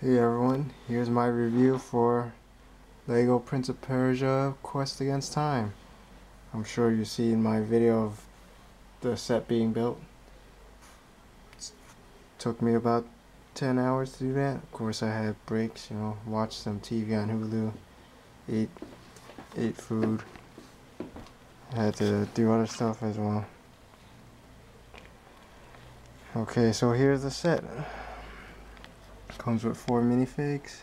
Hey everyone, here's my review for LEGO Prince of Persia Quest Against Time. I'm sure you've seen my video of the set being built. It took me about 10 hours to do that. Of course I had breaks, you know, watched some TV on Hulu, ate, ate food, I had to do other stuff as well. Okay, so here's the set. Comes with four minifigs.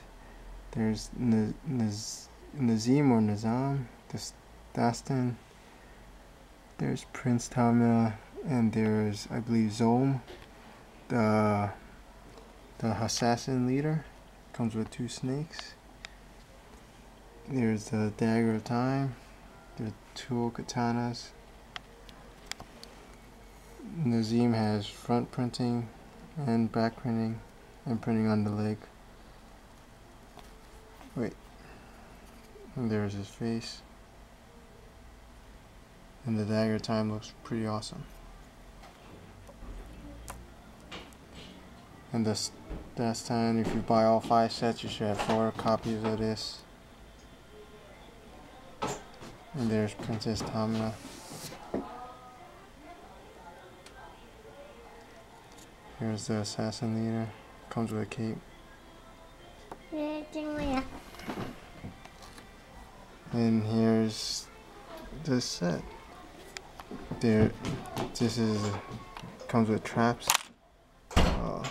There's Nazim or Nizam, this Dastan. There's Prince Tamina, and there's I believe Zolm, the the assassin leader. Comes with two snakes. There's the Dagger of Time. There's two katanas. Nazim has front printing and back printing and printing on the leg. Wait. And there's his face. And the dagger time looks pretty awesome. And this last time, if you buy all five sets, you should have four copies of this. And there's Princess Tamina. Here's the assassin leader. Comes with a cape. And here's the set. There, this is comes with traps. Uh,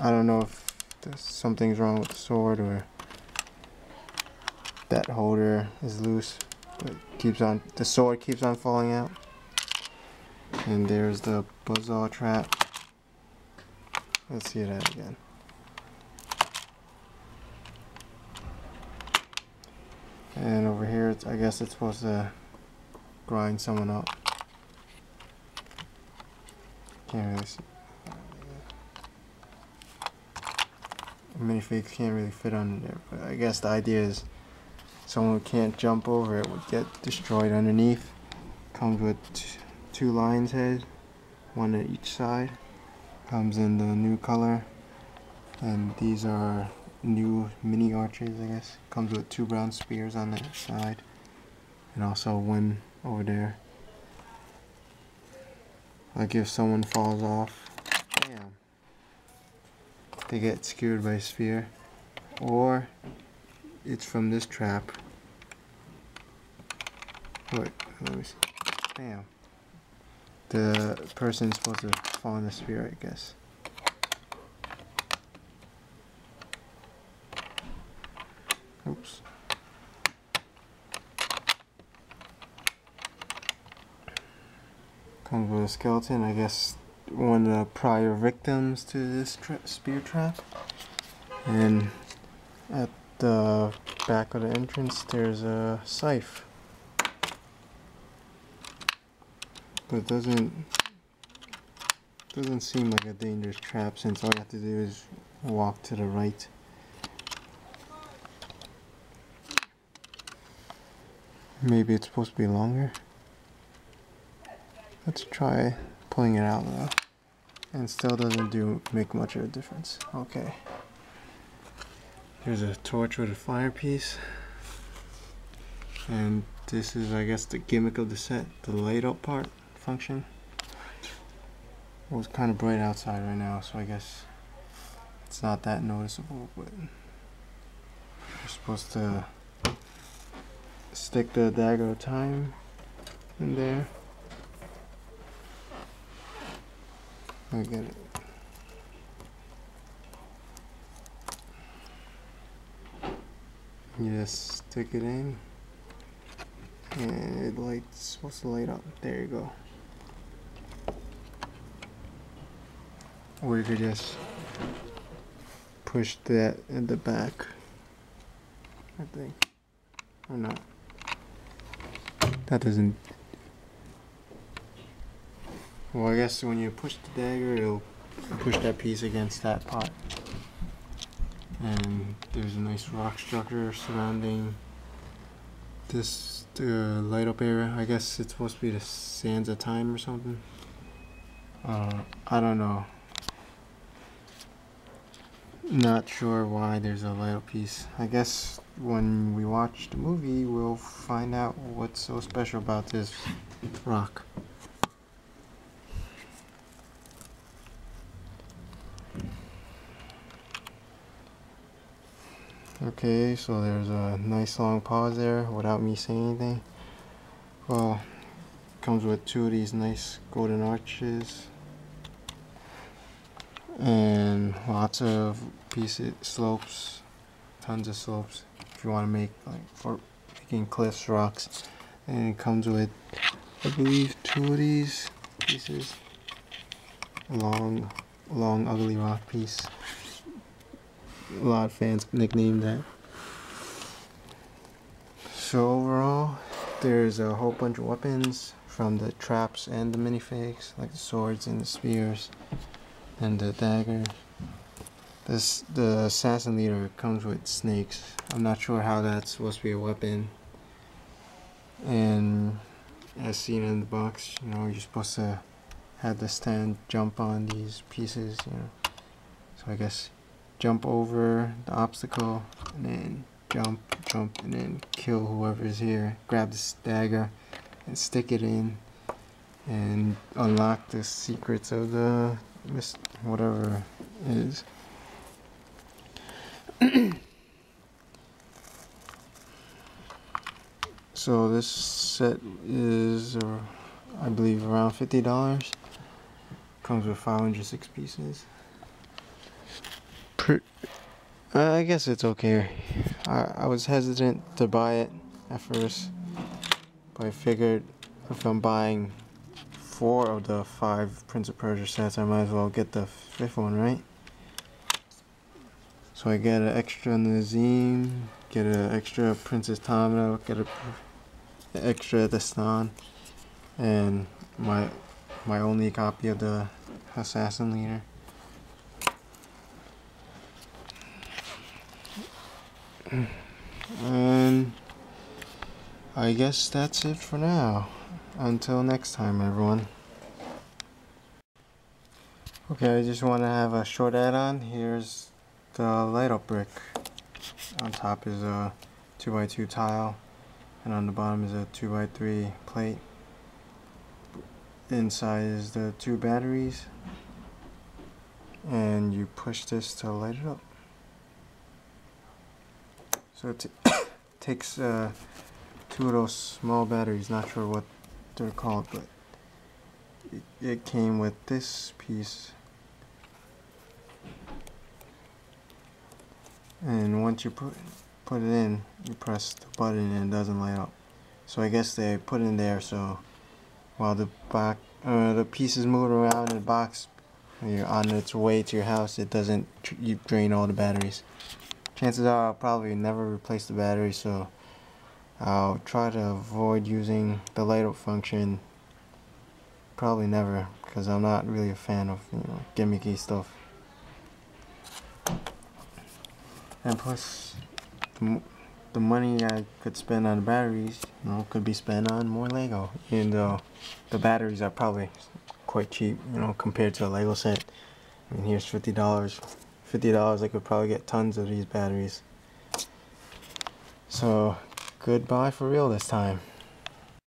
I don't know if something's wrong with the sword or that holder is loose, but keeps on the sword keeps on falling out. And there's the buzzsaw trap. Let's see that again. And over here, I guess it's supposed to grind someone up. Can't really see. Minifigs can't really fit under there, but I guess the idea is someone who can't jump over it would get destroyed underneath. Comes with two lions head, one at each side comes in the new color. And these are new mini archers I guess. Comes with two brown spears on that side and also one over there. Like if someone falls off bam they get skewered by a spear. Or it's from this trap. Wait let me see. Bam. The person's supposed to fall in the spear, I guess. Oops. Comes with a skeleton, I guess one of the prior victims to this tra spear trap. And at the back of the entrance there's a scythe. But it doesn't doesn't seem like a dangerous trap since all you have to do is walk to the right. Maybe it's supposed to be longer. Let's try pulling it out though. And still doesn't do make much of a difference. Okay. Here's a torch with a fire piece. And this is I guess the gimmick of the set, the light up part function. Well, it's kind of bright outside right now, so I guess it's not that noticeable, but you're supposed to stick the dagger of time in there. I get it. You just stick it in and it lights supposed to light up. There you go. Or you could just push that in the back I think. Or not. That doesn't well I guess when you push the dagger it'll push that piece against that pot. And there's a nice rock structure surrounding this uh, light up area. I guess it's supposed to be the sands of time or something. Uh, I don't know Not sure why there's a little piece. I guess when we watch the movie, we'll find out what's so special about this rock. Okay, so there's a nice long pause there without me saying anything. Well, comes with two of these nice golden arches and lots of pieces slopes tons of slopes. If you want to make like for making cliffs rocks and it comes with I believe two of these pieces. Long long ugly rock piece. A lot of fans nicknamed that. So overall there's a whole bunch of weapons from the traps and the minifigs like the swords and the spears and the dagger. This the assassin leader comes with snakes. I'm not sure how that's supposed to be a weapon. And as seen in the box, you know, you're supposed to have Dastan jump on these pieces, you know. So I guess jump over the obstacle and then jump, jump, and then kill whoever's here. Grab this dagger and stick it in and unlock the secrets of the whatever is. so this set is, uh, I believe, around fifty dollars. Comes with 506 pieces. Per I guess it's okay. I, I was hesitant to buy it at first, but I figured if I'm buying four of the five Prince of Persia sets, I might as well get the fifth one, right? So I get an extra Nazeem, get an extra Princess Tamina, get a extra Dastan, and my my only copy of the Assassin Leader. And I guess that's it for now. Until next time, everyone. Okay, I just want to have a short add-on. Here's the light up brick. On top is a 2x2 tile, and on the bottom is a 2x3 plate. Inside is the two batteries, and you push this to light it up. So it takes uh, two of those small batteries, not sure what they're called, but it, it came with this piece. And once you put put it in, you press the button and it doesn't light up. So I guess they put it in there so while the back uh, the pieces move around in the box you're on its way to your house it doesn't you drain all the batteries chances are I'll probably never replace the battery so I'll try to avoid using the light up function. Probably never, because I'm not really a fan of you know gimmicky stuff. And plus, the, the money I could spend on the batteries, you know, could be spent on more Lego. Even though the batteries are probably quite cheap, you know, compared to a Lego set. I mean, here's fifty dollars. Fifty dollars, I could probably get tons of these batteries. So Goodbye for real this time.